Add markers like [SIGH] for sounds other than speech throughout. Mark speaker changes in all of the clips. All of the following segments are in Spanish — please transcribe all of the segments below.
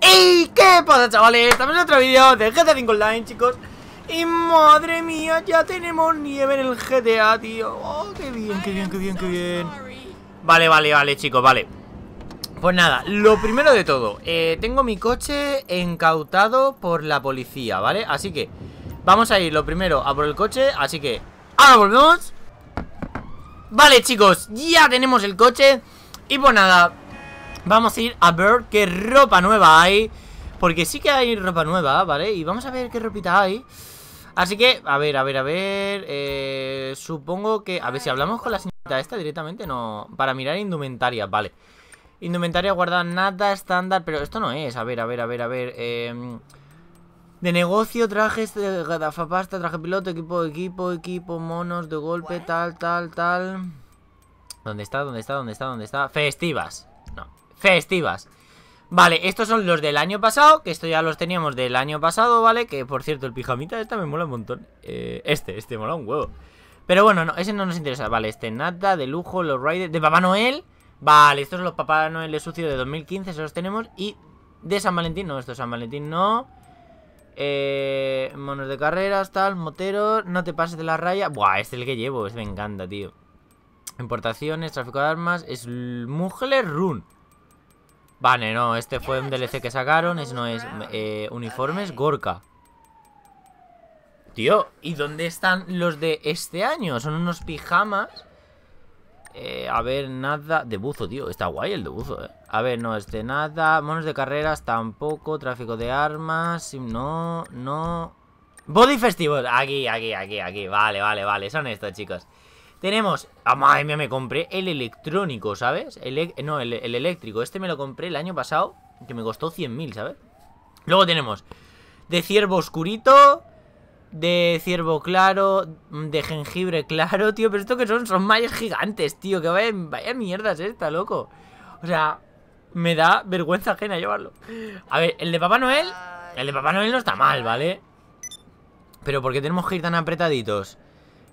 Speaker 1: ¿Y qué pasa, chavales? Estamos en otro vídeo de GTA 5 Online, chicos. Y madre mía, ya tenemos nieve en el GTA, tío. Oh, qué bien, qué bien, qué bien, qué bien. Vale, vale, vale, chicos, vale. Pues nada, lo primero de todo eh, Tengo mi coche incautado por la policía, ¿vale? Así que vamos a ir lo primero a por el coche Así que, ahora volvemos. Vale, chicos, ya tenemos el coche. Y pues nada, Vamos a ir a ver qué ropa nueva hay Porque sí que hay ropa nueva, ¿vale? Y vamos a ver qué ropita hay Así que, a ver, a ver, a ver eh, Supongo que... A ver, si hablamos con la señorita esta directamente No... Para mirar indumentaria, vale Indumentaria guardada nada estándar Pero esto no es, a ver, a ver, a ver, a ver eh, De negocio, trajes de gadafapasta, traje piloto, equipo, equipo, equipo, monos de golpe, tal, tal, tal ¿Dónde está? ¿Dónde está? ¿Dónde está? ¿Dónde está? Festivas festivas. Vale, estos son los del año pasado Que esto ya los teníamos del año pasado, ¿vale? Que por cierto, el pijamita esta me mola un montón. Eh, Este, este mola un huevo. Pero bueno, no, ese no nos interesa. Vale, este nada, de lujo, los riders De Papá Noel. Vale, estos son los Papá Noel de sucio de 2015 Esos los tenemos. Y de San Valentín, no, esto es San Valentín no. Eh, monos de carreras, tal, moteros No te pases de la raya. Buah, este es el que llevo, este me encanta, tío. Importaciones, tráfico de armas Es Mugler Run Vale, no, este fue un DLC que sacaron Ese no es eh, uniformes Gorka. Tío, ¿y dónde están los de este año? Son unos pijamas. Eh, A ver, nada De buzo, tío, está guay el de buzo, eh. A ver, no, este nada Monos de carreras tampoco Tráfico de armas No, no. Body Festivals, aquí, aquí, aquí, aquí Vale, vale, vale, son estos, chicos tenemos... ¡Ah, madre mía! Me compré el electrónico, ¿sabes? El, no, el, eléctrico. Este me lo compré el año pasado, que me costó 100.000, ¿sabes? Luego tenemos de ciervo oscurito, de ciervo claro, de jengibre claro, tío. Pero esto que son, son mallas gigantes, tío. Que vaya, vaya mierda es esta, loco. O sea, me da vergüenza ajena llevarlo. A ver, el de Papá Noel... El de Papá Noel no está mal, ¿vale? Pero ¿por qué tenemos que ir tan apretaditos?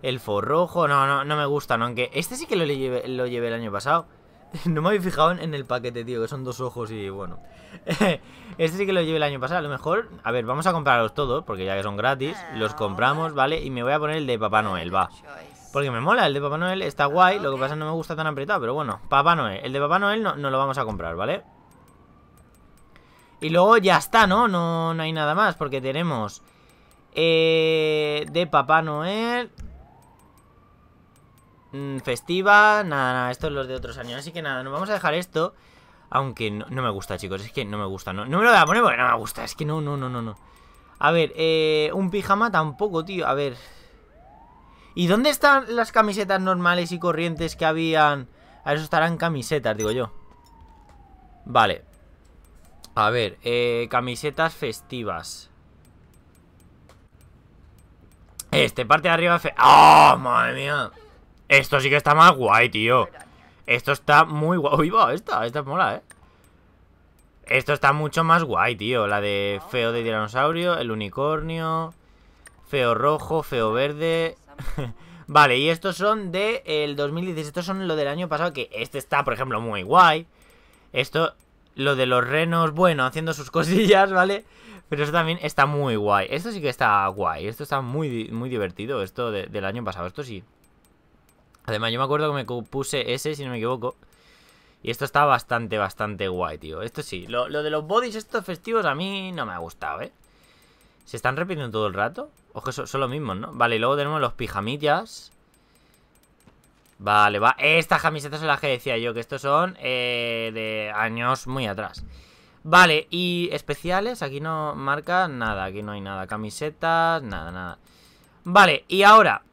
Speaker 1: El forrojo, no, no, no me gustan Aunque este sí que lo llevé, lo llevé el año pasado. [LAUGHS] No me había fijado en el paquete, tío Que son dos ojos y bueno. [LAUGHS] Este sí que lo llevé el año pasado. A lo mejor, a ver, vamos a comprarlos todos Porque ya que son gratis, los compramos, ¿vale? Y me voy a poner el de Papá Noel, va. Porque me mola, el de Papá Noel está guay Lo que pasa es que no me gusta tan apretado, pero bueno Papá Noel, el de Papá Noel no, no lo vamos a comprar, ¿vale? Y luego ya está, ¿no? No, no hay nada más Porque tenemos eh, De Papá Noel Mm, festiva, nada, nada, estos los de otros años. Así que nada, nos vamos a dejar esto Aunque no, me gusta, chicos, es que no me gusta no, no me lo voy a poner porque no me gusta Es que no, no, no, no, no. A ver, eh, un pijama tampoco, tío A ver. ¿Y dónde están las camisetas normales y corrientes que habían? A eso estarán camisetas, digo yo. Vale. A ver, eh, camisetas festivas. Este, parte de arriba fe... ¡Oh, madre mía! Esto sí que está más guay, tío. Esto está muy guay. Uy, va, esta, esta mola, eh. Esto está mucho más guay, tío. La de feo de dinosaurio El unicornio Feo rojo, feo verde. [LAUGHS] Vale, y estos son de el 2016 Estos son lo del año pasado Que este está, por ejemplo, muy guay. Esto, lo de los renos Bueno, haciendo sus [LAUGHS] cosillas, ¿vale? Pero eso también está muy guay. Esto sí que está guay. Esto está muy, muy divertido Esto del año pasado. Esto sí Además, yo me acuerdo que me puse ese, si no me equivoco. Y esto está bastante, bastante guay, tío. Esto sí. Lo, de los bodies estos festivos a mí no me ha gustado, ¿eh? ¿Se están repitiendo todo el rato? Ojo, son, son los mismos, ¿no? Vale, y luego tenemos los pijamillas. Vale, va. Estas camisetas son las que decía yo, que estos son eh, de años muy atrás. Vale, y especiales, aquí no marca nada, aquí no hay nada. Camisetas, nada, nada. Vale, y ahora,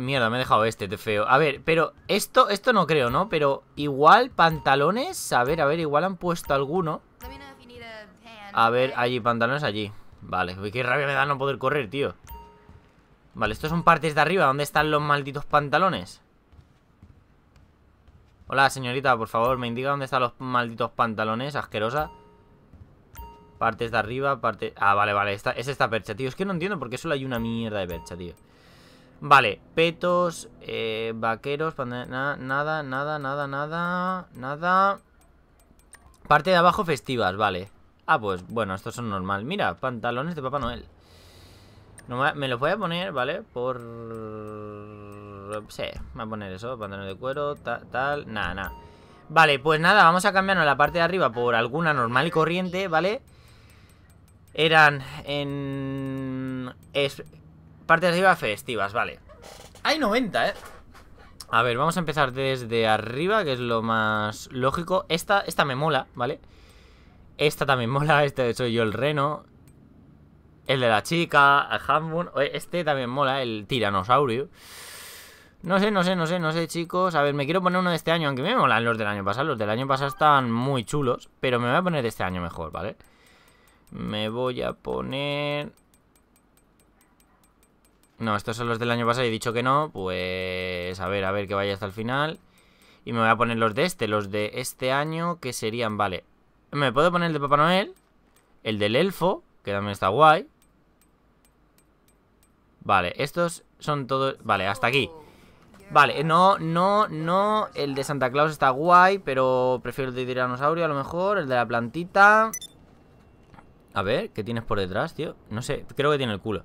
Speaker 1: Mierda, me he dejado este de feo. A ver, pero esto, esto no creo, ¿no? Pero igual pantalones A ver, a ver, igual han puesto alguno. A ver, allí, pantalones allí. Vale, uy, qué rabia me da no poder correr, tío. Vale, estos son partes de arriba ¿Dónde están los malditos pantalones? Hola, señorita, por favor, me indica dónde están los malditos pantalones Asquerosa. Partes de arriba, parte... Ah, vale, vale, es esta percha, tío. Es que no entiendo por qué solo hay una mierda de percha, tío Vale, petos, eh, vaqueros, nada, nada, nada, nada, nada, nada. Parte de abajo festivas, vale. Ah, pues bueno, estos son normal. Mira, pantalones de Papá Noel. me los voy a poner, ¿vale? Por... Sí, voy a poner eso, pantalones de cuero, tal, nada, nada. Vale, pues nada, vamos a cambiarnos la parte de arriba por alguna normal y corriente, ¿vale? Eran en... Es... Parte de arriba festivas, vale. Hay 90, ¿eh? A ver, vamos a empezar desde arriba, que es lo más lógico. Esta, esta me mola, ¿vale? Esta también [LAUGHS] mola, este soy yo el reno. El de la chica, el Hambun. Este también mola, el tiranosaurio. No sé, no sé, no sé, no sé, chicos. A ver, me quiero poner uno de este año, aunque me molan los del año pasado. Los del año pasado están muy chulos, pero me voy a poner de este año mejor, ¿vale? Me voy a poner... No, estos son los del año pasado y he dicho que no. Pues a ver, a ver que vaya hasta el final. Y me voy a poner los de este, los de este año, que serían, vale. Me puedo poner el de Papá Noel, el del elfo, que también está guay. Vale, estos son todos... Vale, hasta aquí. Vale, no, no, no. El de Santa Claus está guay, pero prefiero el de tiranosaurio a lo mejor. El de la plantita. A ver, ¿qué tienes por detrás, tío? No sé, creo que tiene el culo.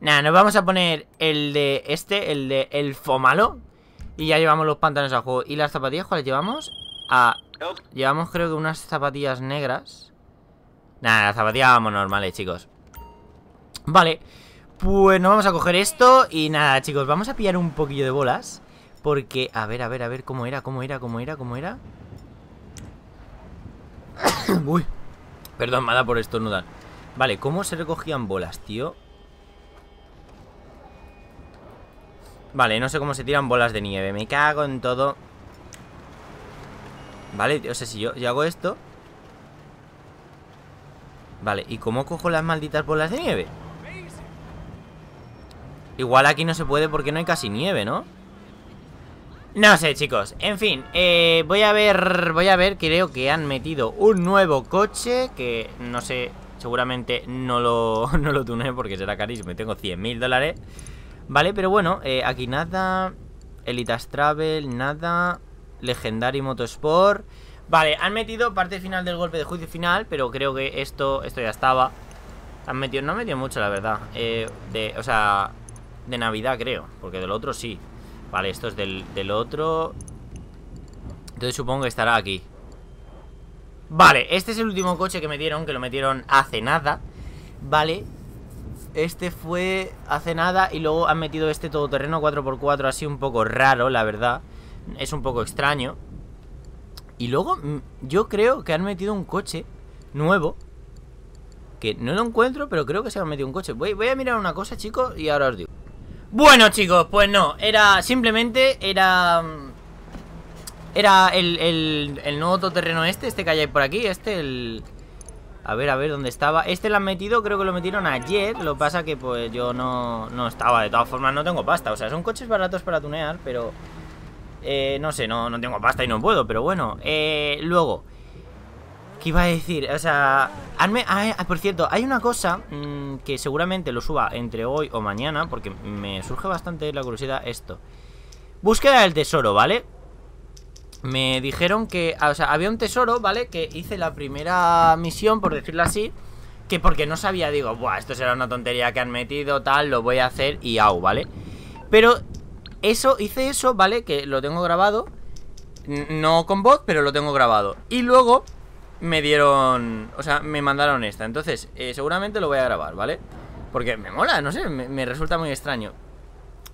Speaker 1: Nada, nos vamos a poner el de este, el de el malo Y ya llevamos los pantalones al juego ¿Y las zapatillas cuáles llevamos? Ah, llevamos creo que unas zapatillas negras Nada, las zapatillas vamos normales, chicos Vale Pues nos vamos a coger esto Y nada, chicos, vamos a pillar un poquillo de bolas Porque, a ver, a ver, a ver ¿Cómo era, cómo era, cómo era, cómo era? [COUGHS] Uy Perdón, me da por estornudar Vale, ¿cómo se recogían bolas, tío? Vale, no sé cómo se tiran bolas de nieve. Me cago en todo. Vale, o sea, si yo, hago esto. Vale, ¿y cómo cojo las malditas bolas de nieve? Igual aquí no se puede porque no hay casi nieve, ¿no? No sé, chicos. En fin, eh, voy a ver Voy a ver, creo que han metido un nuevo coche Que no sé Seguramente no lo, [LAUGHS] no lo tuné porque será carísimo. Y tengo 100 mil dólares Vale, pero bueno, eh, aquí nada. Elitas Travel, nada. Legendary Motorsport. Vale, han metido parte final del golpe de juicio final Pero creo que esto, esto ya estaba. Han metido, no han metido mucho la verdad. Eh, de, O sea, de Navidad creo Porque del otro sí. Vale, esto es del, del otro. Entonces supongo que estará aquí. Vale, este es el último coche que metieron Que lo metieron hace nada. Vale, este fue hace nada y luego han metido este todoterreno 4x4 así un poco raro, la verdad. Es un poco extraño. Y luego mm, yo creo que han metido un coche nuevo. Que no lo encuentro, pero creo que se han metido un coche. Voy, voy a mirar una cosa, chicos, y ahora os digo. Bueno, chicos, pues no. Era simplemente, era... Mm, era el, el, el nuevo todoterreno este, este que hay por aquí, este, el... A ver, a ver, ¿dónde estaba? Este lo han metido, creo que lo metieron ayer Lo pasa que pues yo no, no estaba De todas formas no tengo pasta O sea, son coches baratos para tunear, pero... Eh, no sé, no, no tengo pasta y no puedo Pero bueno, eh, luego ¿Qué iba a decir? O sea, ah, por cierto, hay una cosa mm, que seguramente lo suba entre hoy o mañana, porque me surge bastante la curiosidad esto. Búsqueda del tesoro, ¿vale? Me dijeron que, o sea, había un tesoro, ¿vale? Que hice la primera misión, por decirlo así, que porque no sabía, digo, buah, esto será una tontería que han metido, tal, lo voy a hacer y au, ¿vale? Pero eso, hice eso, ¿vale? Que lo tengo grabado, no con voz, pero lo tengo grabado. Y luego me dieron, o sea, me mandaron esta, entonces eh, seguramente lo voy a grabar, ¿vale? Porque me mola, no sé, me resulta muy extraño.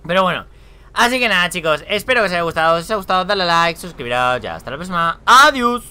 Speaker 1: Pero bueno, Así que nada chicos, espero que os haya gustado. Si os ha gustado dale like, suscribiros Ya hasta la próxima, adiós